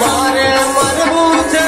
मारे मरूसे